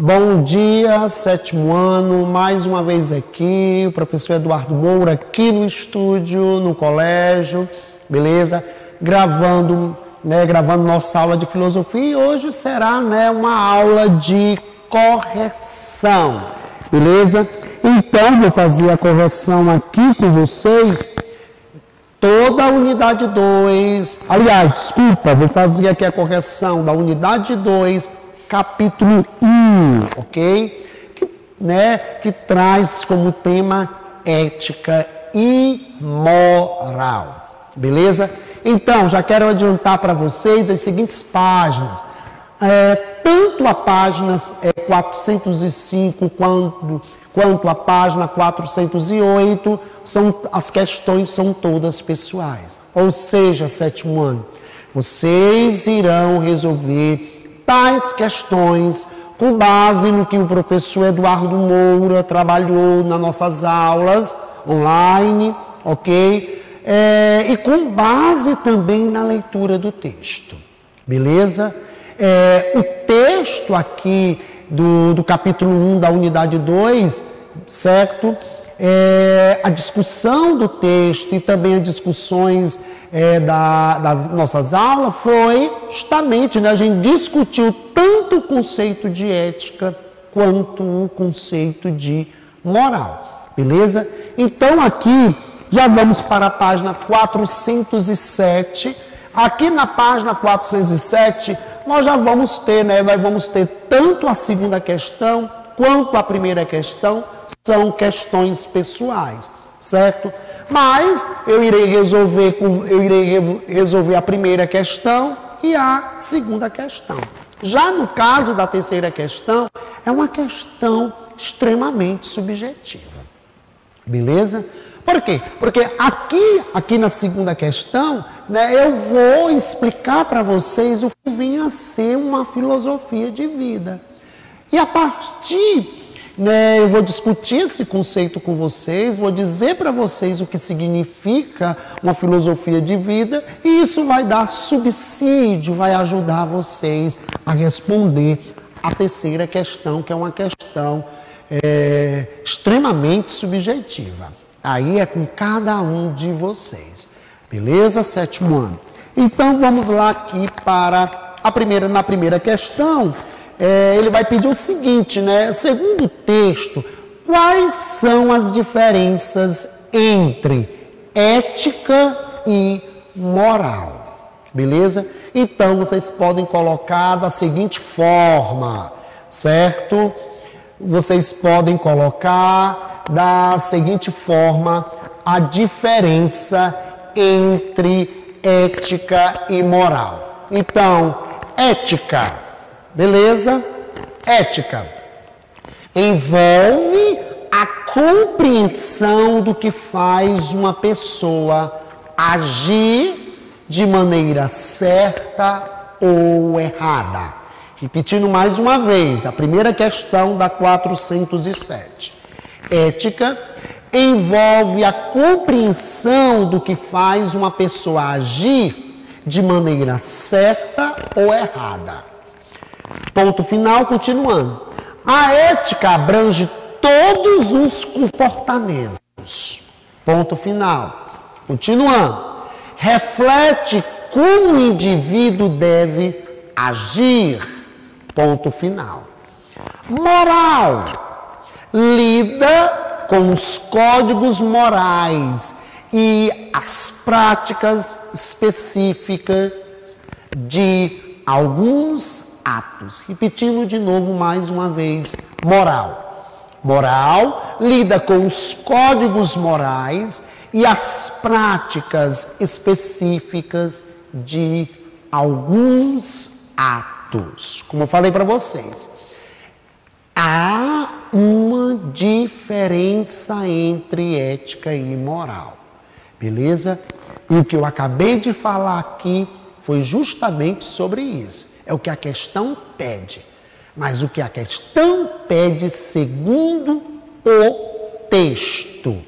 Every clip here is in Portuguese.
Bom dia, sétimo ano, mais uma vez aqui, o professor Eduardo Moura aqui no estúdio, no colégio, beleza? Gravando, né, gravando nossa aula de filosofia e hoje será, né, uma aula de correção, beleza? Então, vou fazer a correção aqui com vocês, toda a unidade 2, aliás, desculpa, vou fazer aqui a correção da unidade 2, capítulo 1, ok? Que, né, que traz como tema ética e moral, beleza? Então, já quero adiantar para vocês as seguintes páginas. É, tanto a página é, 405 quanto, quanto a página 408, são, as questões são todas pessoais. Ou seja, sétimo ano, vocês irão resolver tais questões com base no que o professor Eduardo Moura trabalhou nas nossas aulas online, ok? É, e com base também na leitura do texto, beleza? É, o texto aqui do, do capítulo 1 da unidade 2, certo? É, a discussão do texto e também as discussões é, da, das nossas aulas foi justamente, né, a gente discutiu tanto o conceito de ética quanto o conceito de moral, beleza? Então aqui já vamos para a página 407. Aqui na página 407 nós já vamos ter, né, nós vamos ter tanto a segunda questão quanto a primeira questão são questões pessoais, certo? Mas eu irei resolver, eu irei resolver a primeira questão e a segunda questão. Já no caso da terceira questão, é uma questão extremamente subjetiva. Beleza? Por quê? Porque aqui, aqui na segunda questão, né, eu vou explicar para vocês o que vem a ser uma filosofia de vida. E a partir né, eu vou discutir esse conceito com vocês, vou dizer para vocês o que significa uma filosofia de vida e isso vai dar subsídio, vai ajudar vocês a responder a terceira questão, que é uma questão é, extremamente subjetiva. Aí é com cada um de vocês. Beleza? Sétimo ano. Então vamos lá aqui para a primeira, na primeira questão é, ele vai pedir o seguinte, né? Segundo o texto, quais são as diferenças entre ética e moral? Beleza? Então vocês podem colocar da seguinte forma, certo? Vocês podem colocar da seguinte forma a diferença entre ética e moral. Então, ética Beleza? Ética envolve a compreensão do que faz uma pessoa agir de maneira certa ou errada. Repetindo mais uma vez, a primeira questão da 407. Ética envolve a compreensão do que faz uma pessoa agir de maneira certa ou errada. Ponto final, continuando. A ética abrange todos os comportamentos. Ponto final. Continuando. Reflete como o indivíduo deve agir. Ponto final. Moral. Lida com os códigos morais e as práticas específicas de alguns atos. Repetindo de novo mais uma vez: moral. Moral lida com os códigos morais e as práticas específicas de alguns atos. Como eu falei para vocês, há uma diferença entre ética e moral. Beleza? E o que eu acabei de falar aqui foi justamente sobre isso. É o que a questão pede. Mas o que a questão pede segundo o texto.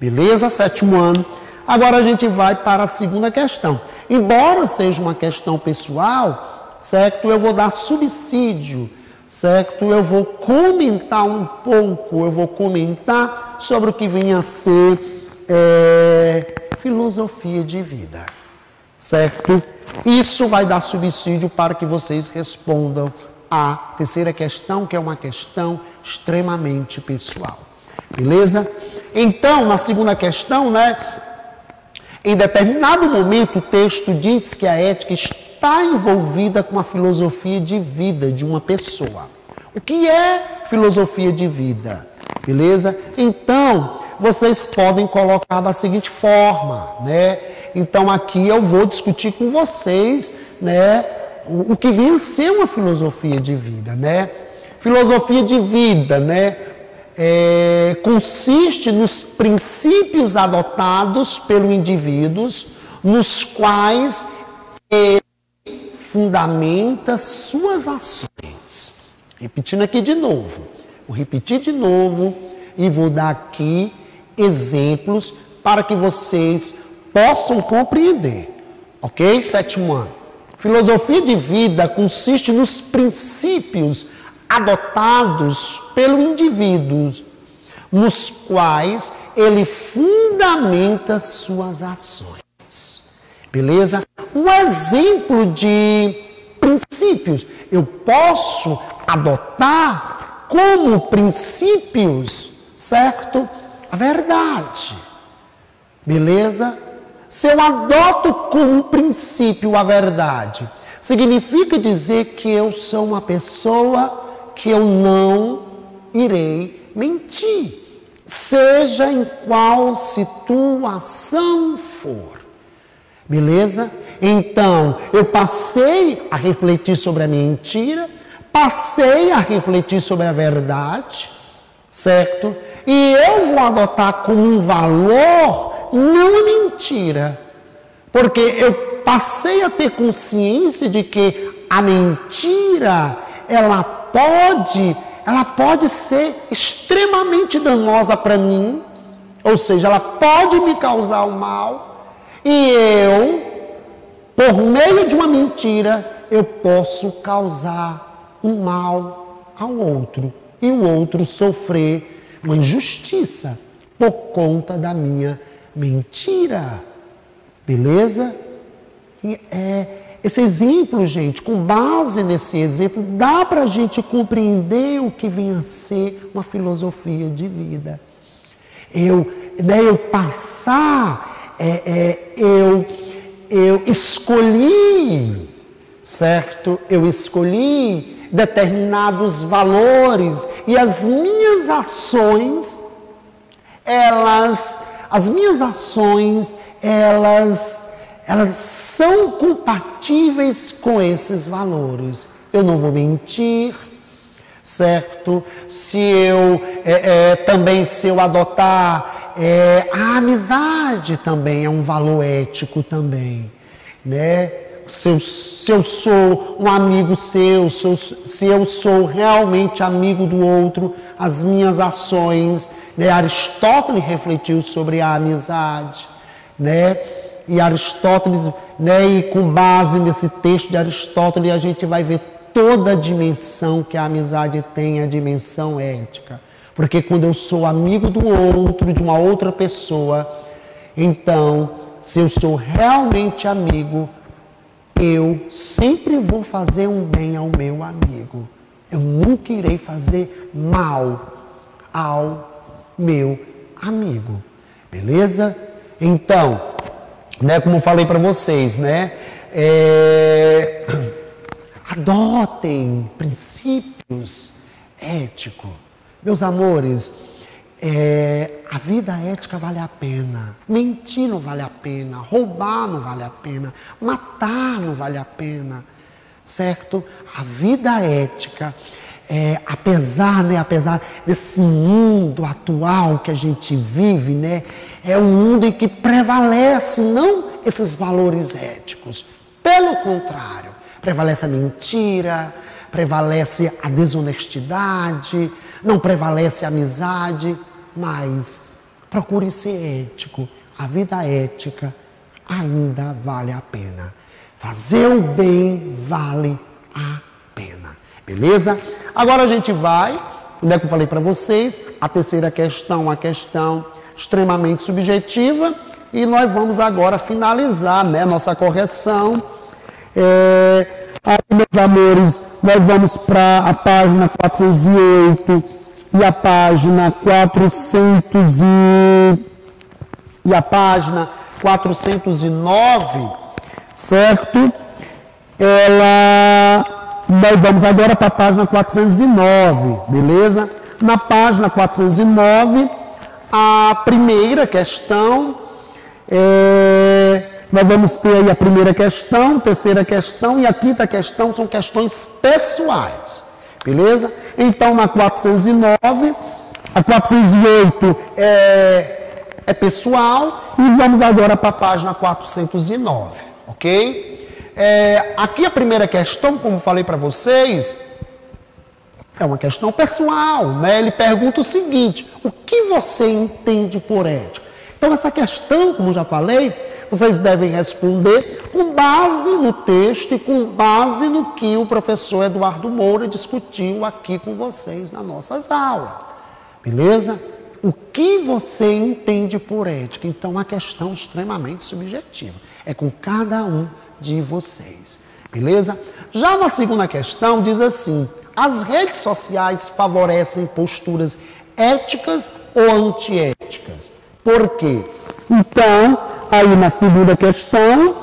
Beleza? Sétimo ano. Agora a gente vai para a segunda questão. Embora seja uma questão pessoal, certo? Eu vou dar subsídio certo? Eu vou comentar um pouco, eu vou comentar sobre o que vem a ser é, filosofia de vida, certo? Isso vai dar subsídio para que vocês respondam a terceira questão, que é uma questão extremamente pessoal. Beleza? Então, na segunda questão, né? Em determinado momento, o texto diz que a ética está envolvida com a filosofia de vida de uma pessoa. O que é filosofia de vida? Beleza? Então, vocês podem colocar da seguinte forma, né? Então, aqui eu vou discutir com vocês, né? O, o que a ser uma filosofia de vida, né? Filosofia de vida, né? é, consiste nos princípios adotados pelo indivíduo, nos quais ele fundamenta suas ações. Repetindo aqui de novo, vou repetir de novo e vou dar aqui exemplos para que vocês possam compreender. Ok? Sétimo ano. Filosofia de vida consiste nos princípios adotados pelo indivíduo, nos quais ele fundamenta suas ações. Beleza? Um exemplo de princípios eu posso adotar como princípios, certo? A verdade. Beleza? Se eu adoto como princípio a verdade, significa dizer que eu sou uma pessoa que eu não irei mentir, seja em qual situação for. Beleza? Então, eu passei a refletir sobre a mentira, passei a refletir sobre a verdade, certo? E eu vou adotar como um valor não a mentira, porque eu passei a ter consciência de que a mentira ela pode, ela pode ser extremamente danosa para mim, ou seja, ela pode me causar o mal, e eu, por meio de uma mentira, eu posso causar um mal ao outro e o outro sofrer uma injustiça por conta da minha mentira. Beleza? E é esse exemplo, gente, com base nesse exemplo, dá para a gente compreender o que vem a ser uma filosofia de vida. Eu, né, eu passar, é, é, eu, eu escolhi, certo? Eu escolhi determinados valores e as minhas ações, elas, as minhas ações, elas elas são compatíveis com esses valores. Eu não vou mentir, certo? Se eu é, é, também se eu adotar é, a amizade também é um valor ético também, né? Se eu, se eu sou um amigo seu, se eu, se eu sou realmente amigo do outro, as minhas ações, né? Aristóteles refletiu sobre a amizade, né? e Aristóteles, né, e com base nesse texto de Aristóteles, a gente vai ver toda a dimensão que a amizade tem, a dimensão ética. Porque quando eu sou amigo do outro, de uma outra pessoa, então, se eu sou realmente amigo, eu sempre vou fazer um bem ao meu amigo. Eu nunca irei fazer mal ao meu amigo. Beleza? Então, né, como falei para vocês, né, é, adotem princípios éticos. Meus amores, é, a vida ética vale a pena, mentir não vale a pena, roubar não vale a pena, matar não vale a pena, certo? A vida ética é, apesar, né, apesar desse mundo atual que a gente vive, né, é um mundo em que prevalece não esses valores éticos, pelo contrário, prevalece a mentira, prevalece a desonestidade, não prevalece a amizade, mas procure ser ético. A vida ética ainda vale a pena. Fazer o bem vale a pena. Beleza? Agora a gente vai, como é falei para vocês, a terceira questão, a questão extremamente subjetiva, e nós vamos agora finalizar né, nossa correção. É, aí, meus amores, nós vamos para a página 408 e a página 400 e, e a página 409, certo? Ela nós vamos agora para a página 409, beleza? Na página 409, a primeira questão, é, nós vamos ter aí a primeira questão, terceira questão e a quinta questão são questões pessoais, beleza? Então, na 409, a 408 é, é pessoal e vamos agora para a página 409, ok? É, aqui a primeira questão, como falei para vocês, é uma questão pessoal, né? Ele pergunta o seguinte: o que você entende por ética? Então, essa questão, como já falei, vocês devem responder com base no texto e com base no que o professor Eduardo Moura discutiu aqui com vocês nas nossas aulas. Beleza? O que você entende por ética? Então, é uma questão extremamente subjetiva. É com cada um de vocês. Beleza? Já na segunda questão, diz assim: as redes sociais favorecem posturas éticas ou antiéticas? Por quê? Então, aí na segunda questão,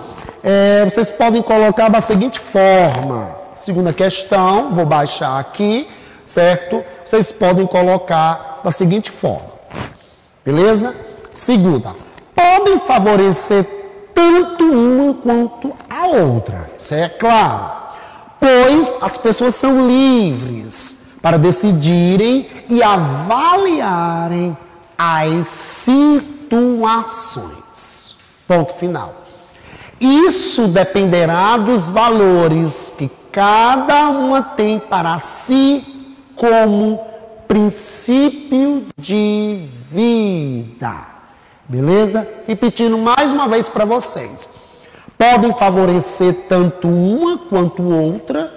é, vocês podem colocar da seguinte forma: segunda questão, vou baixar aqui, certo? Vocês podem colocar da seguinte forma, beleza? Segunda, podem favorecer tanto uma quanto a outra. Isso é claro. Pois as pessoas são livres para decidirem e avaliarem as situações. Ponto final. Isso dependerá dos valores que cada uma tem para si como princípio de vida. Beleza? Repetindo mais uma vez para vocês. Podem favorecer tanto uma quanto outra,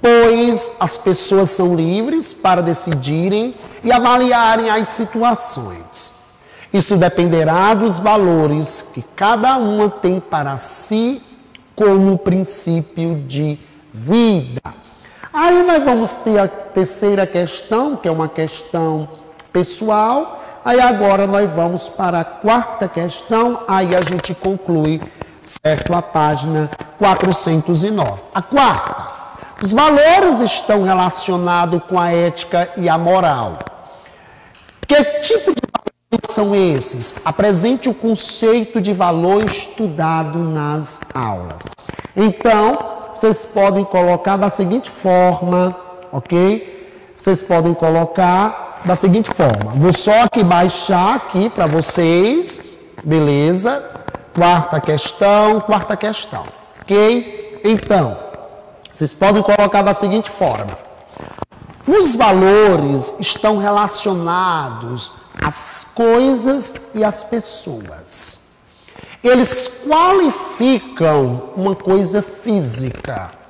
pois as pessoas são livres para decidirem e avaliarem as situações. Isso dependerá dos valores que cada uma tem para si como princípio de vida. Aí nós vamos ter a terceira questão, que é uma questão pessoal, Aí agora nós vamos para a quarta questão, aí a gente conclui, certo? A página 409. A quarta. Os valores estão relacionados com a ética e a moral. Que tipo de são esses? Apresente o conceito de valor estudado nas aulas. Então, vocês podem colocar da seguinte forma, ok? Vocês podem colocar da seguinte forma. Vou só aqui baixar aqui para vocês, beleza? Quarta questão, quarta questão, ok? Então, vocês podem colocar da seguinte forma. Os valores estão relacionados às coisas e às pessoas. Eles qualificam uma coisa física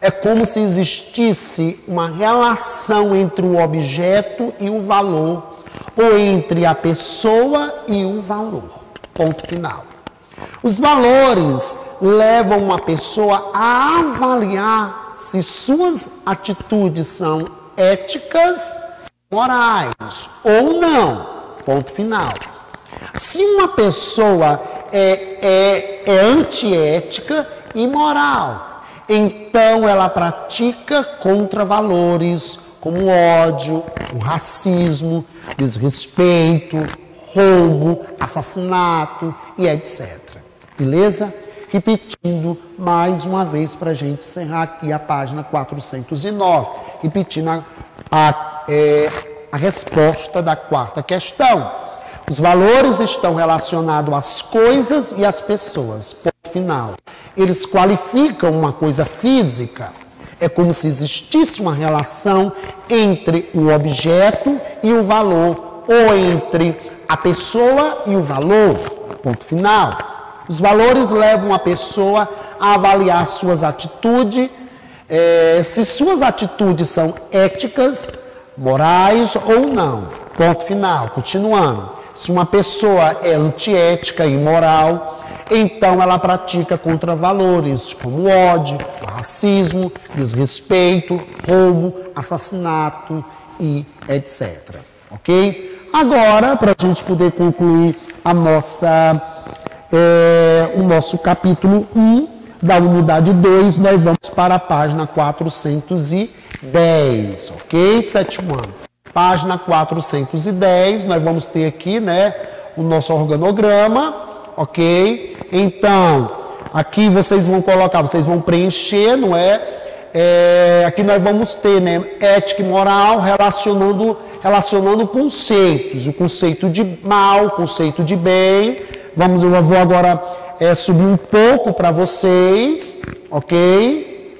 é como se existisse uma relação entre o objeto e o valor, ou entre a pessoa e o valor. Ponto final. Os valores levam uma pessoa a avaliar se suas atitudes são éticas, morais ou não. Ponto final. Se uma pessoa é, é, é antiética, imoral, então ela pratica contra valores como ódio, o racismo, desrespeito, roubo, assassinato e etc. Beleza? Repetindo mais uma vez para a gente encerrar aqui a página 409. Repetindo a, a, é, a resposta da quarta questão. Os valores estão relacionados às coisas e às pessoas. Ponto final eles qualificam uma coisa física. É como se existisse uma relação entre o objeto e o valor, ou entre a pessoa e o valor. Ponto final. Os valores levam a pessoa a avaliar suas atitudes é, se suas atitudes são éticas, morais ou não. Ponto final. Continuando. Se uma pessoa é antiética e imoral, então ela pratica contra valores como ódio, racismo, desrespeito, roubo, assassinato e etc. Ok? Agora, para a gente poder concluir a nossa, é, o nosso capítulo 1 da unidade 2, nós vamos para a página 410, ok? Sétimo ano. Página 410, nós vamos ter aqui, né, o nosso organograma, ok? Então, aqui vocês vão colocar, vocês vão preencher, não é? é aqui nós vamos ter, né, ética e moral relacionando, relacionando conceitos, o conceito de mal, o conceito de bem. Vamos, eu vou agora é, subir um pouco para vocês, ok?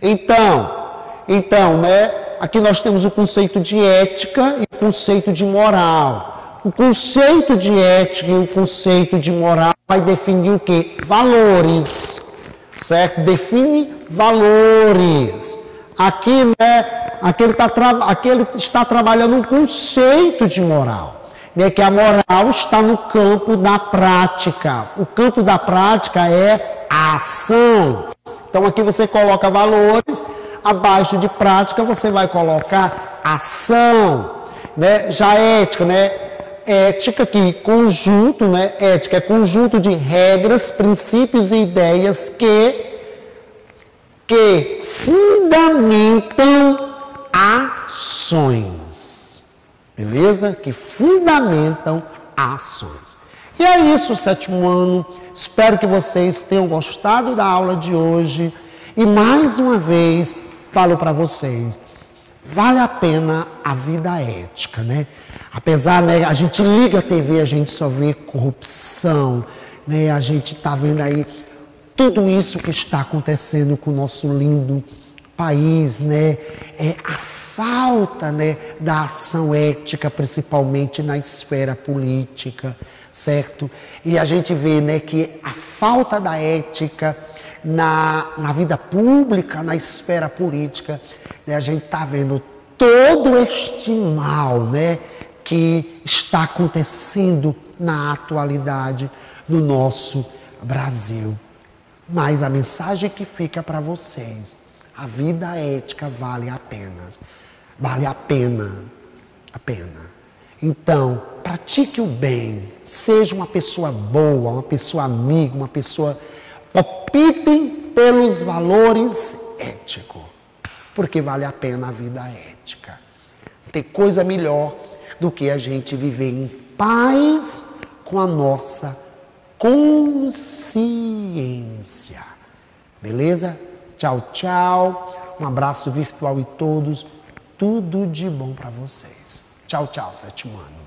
Então, então, né? Aqui nós temos o conceito de ética e o conceito de moral. O conceito de ética e o conceito de moral vai definir o que? Valores, certo? Define valores. Aqui, né? Aqui ele, tá aqui ele está trabalhando um conceito de moral né, que a moral está no campo da prática. O campo da prática é a ação. Então aqui você coloca valores, abaixo de prática você vai colocar ação. Né? Já ética, né? Ética que conjunto, né? Ética é conjunto de regras, princípios e ideias que que fundamentam ações beleza? Que fundamentam ações. E é isso, sétimo ano. Espero que vocês tenham gostado da aula de hoje. E mais uma vez, falo para vocês, vale a pena a vida ética, né? Apesar, né, a gente liga a TV, a gente só vê corrupção, né? A gente está vendo aí tudo isso que está acontecendo com o nosso lindo país, né? É a falta né, da ação ética, principalmente na esfera política, certo? E a gente vê né, que a falta da ética na, na vida pública, na esfera política, né, a gente está vendo todo este mal né, que está acontecendo na atualidade no nosso Brasil. Mas a mensagem que fica para vocês, a vida ética vale a pena. Vale a pena, a pena. Então, pratique o bem, seja uma pessoa boa, uma pessoa amiga, uma pessoa. Optem pelos valores éticos, porque vale a pena a vida ética. Não tem coisa melhor do que a gente viver em paz com a nossa consciência. Beleza? Tchau, tchau. Um abraço virtual e todos tudo de bom para vocês. Tchau, tchau, sétimo ano.